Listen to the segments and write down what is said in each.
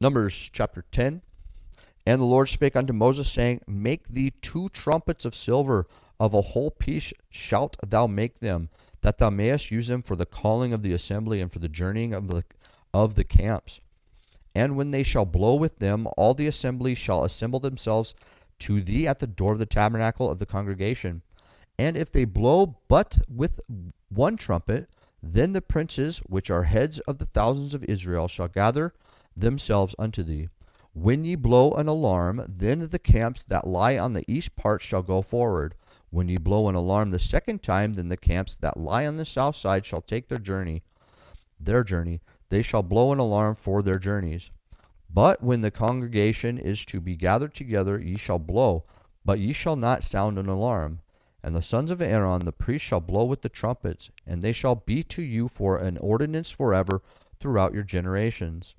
Numbers chapter 10. And the Lord spake unto Moses, saying, Make thee two trumpets of silver, of a whole piece shalt thou make them, that thou mayest use them for the calling of the assembly and for the journeying of the, of the camps. And when they shall blow with them, all the assembly shall assemble themselves to thee at the door of the tabernacle of the congregation. And if they blow but with one trumpet, then the princes, which are heads of the thousands of Israel, shall gather themselves unto thee. When ye blow an alarm, then the camps that lie on the east part shall go forward. When ye blow an alarm the second time, then the camps that lie on the south side shall take their journey, their journey. They shall blow an alarm for their journeys. But when the congregation is to be gathered together, ye shall blow, but ye shall not sound an alarm. And the sons of Aaron the priests shall blow with the trumpets, and they shall be to you for an ordinance forever throughout your generations.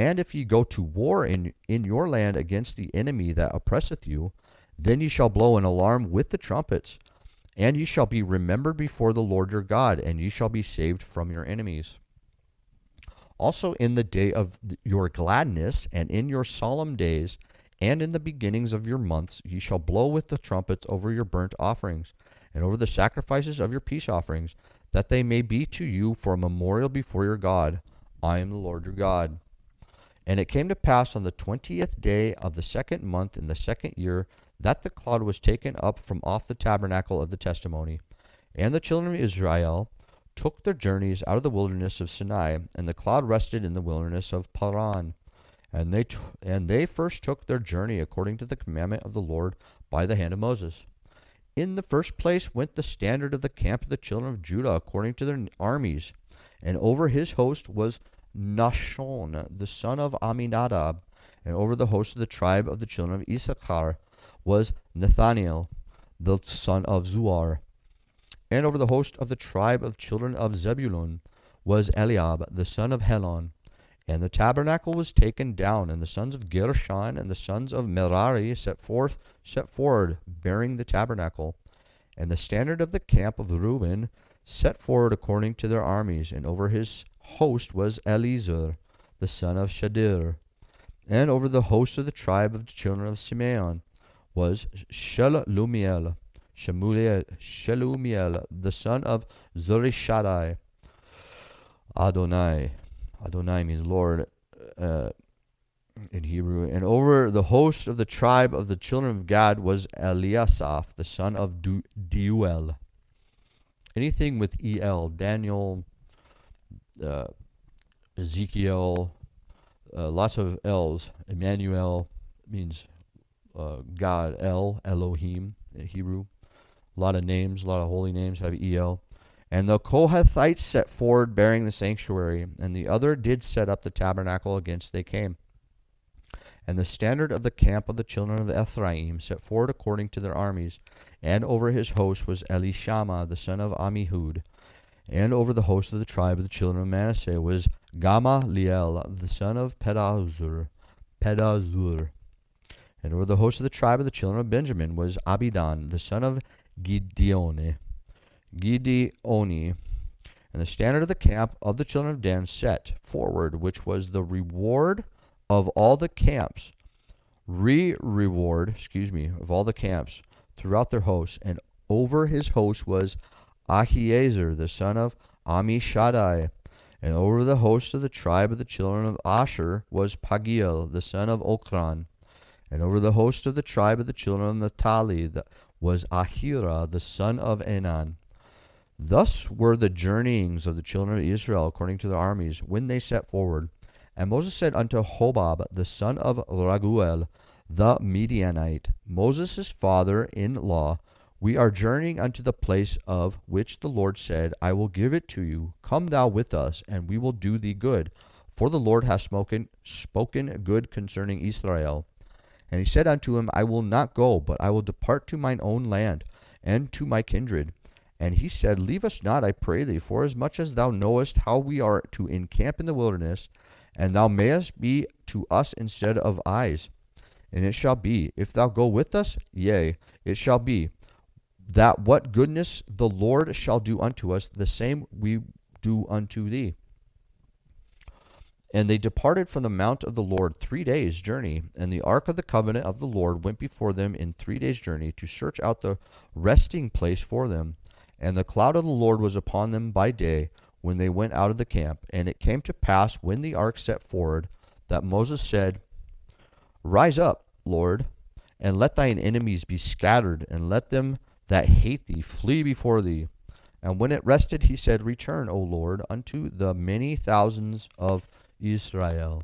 And if ye go to war in, in your land against the enemy that oppresseth you, then ye shall blow an alarm with the trumpets, and ye shall be remembered before the Lord your God, and ye shall be saved from your enemies. Also in the day of your gladness, and in your solemn days, and in the beginnings of your months, ye shall blow with the trumpets over your burnt offerings, and over the sacrifices of your peace offerings, that they may be to you for a memorial before your God. I am the Lord your God. And it came to pass on the twentieth day of the second month in the second year that the cloud was taken up from off the tabernacle of the testimony. And the children of Israel took their journeys out of the wilderness of Sinai, and the cloud rested in the wilderness of Paran. And they, t- and they first took their journey according to the commandment of the Lord by the hand of Moses. In the first place went the standard of the camp of the children of Judah according to their armies, and over his host was Nahshon, the son of Amminadab, and over the host of the tribe of the children of Issachar was Nethaneel, the son of Zuar. And over the host of the tribe of children of Zebulun was Eliab, the son of Helon. And the tabernacle was taken down, and the sons of Gershon and the sons of Merari set forth set forward, bearing the tabernacle. And the standard of the camp of Reuben set forward according to their armies, and over his host was Elizur, the son of Shedeur. And over the host of the tribe of the children of Simeon was Shelumiel, Shelumiel, the son of Zurishaddai. Adonai. Adonai means Lord uh, in Hebrew. And over the host of the tribe of the children of Gad was Eliasaph, the son of du- Deuel. Anything with El, Daniel, uh, Ezekiel, uh, lots of L's. Emmanuel means uh, God, El, Elohim in Hebrew. A lot of names, a lot of holy names have El. And the Kohathites set forward bearing the sanctuary, and the other did set up the tabernacle against they came. And the standard of the camp of the children of Ephraim set forward according to their armies, and over his host was Elishama the son of Ammihud. And over the host of the tribe of the children of Manasseh was Gamaliel the son of Pedahzur. Pedahzur. And over the host of the tribe of the children of Benjamin was Abidan the son of Gideoni. Gideoni. And the standard of the camp of the children of Dan set forward, which was the reward of all the camps, re reward, excuse me, of all the camps throughout their hosts. And over his host was Ahiezer, the son of Ammishaddai. And over the host of the tribe of the children of Asher was Pagiel, the son of Ocran. And over the host of the tribe of the children of Naphtali was Ahira, the son of Enan. Thus were the journeyings of the children of Israel according to their armies, when they set forward. And Moses said unto Hobab, the son of Raguel, the Midianite, Moses' father in law, We are journeying unto the place of which the Lord said, I will give it to you. Come thou with us, and we will do thee good. For the Lord hath spoken, spoken good concerning Israel. And he said unto him, I will not go, but I will depart to mine own land, and to my kindred. And he said, Leave us not, I pray thee, forasmuch as thou knowest how we are to encamp in the wilderness, and thou mayest be to us instead of eyes. And it shall be, if thou go with us, yea, it shall be, that what goodness the Lord shall do unto us, the same we do unto thee. And they departed from the mount of the Lord three days' journey, and the ark of the covenant of the Lord went before them in three days' journey to search out the resting place for them. And the cloud of the Lord was upon them by day when they went out of the camp. And it came to pass when the ark set forward that Moses said, Rise up, Lord, and let thine enemies be scattered, and let them that hate thee flee before thee. And when it rested, he said, Return, O Lord, unto the many thousands of Israel.